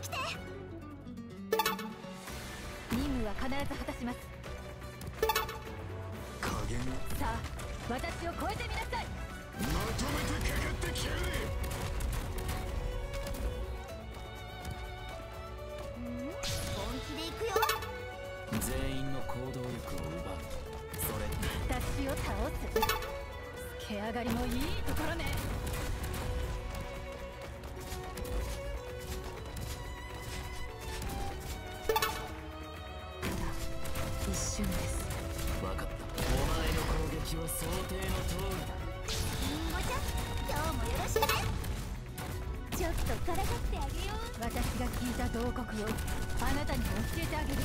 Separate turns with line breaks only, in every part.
ち来て。
任務は必ず果たします。
影が
さあ私を超えてみなさい。
まとめてかかってきやがれ。
うん？本気で行くよ。
全員の行動力を奪う。それ。
私を倒す。つけ上がりもいいところね瞬です。
分かった。お前の攻撃は想定の通り。だ
りんごちゃん今日もよろしくねちょっとからかってあげよう。
私が聞いた慟哭をあなたにも教えてあげる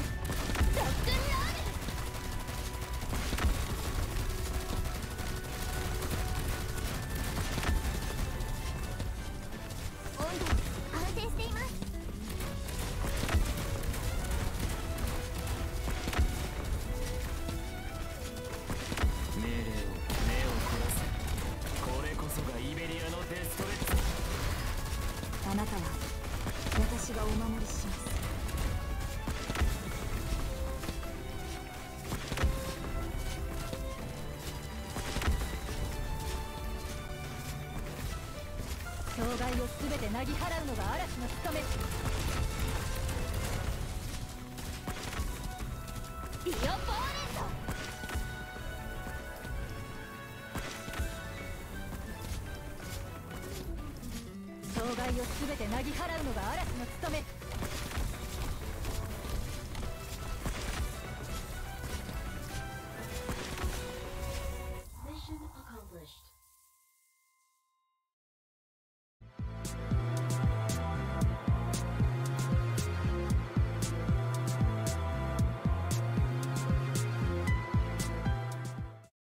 あなたは私がお守りします。障害を全てなぎ払うのが嵐の務めを全てなぎ払うのが嵐の務め。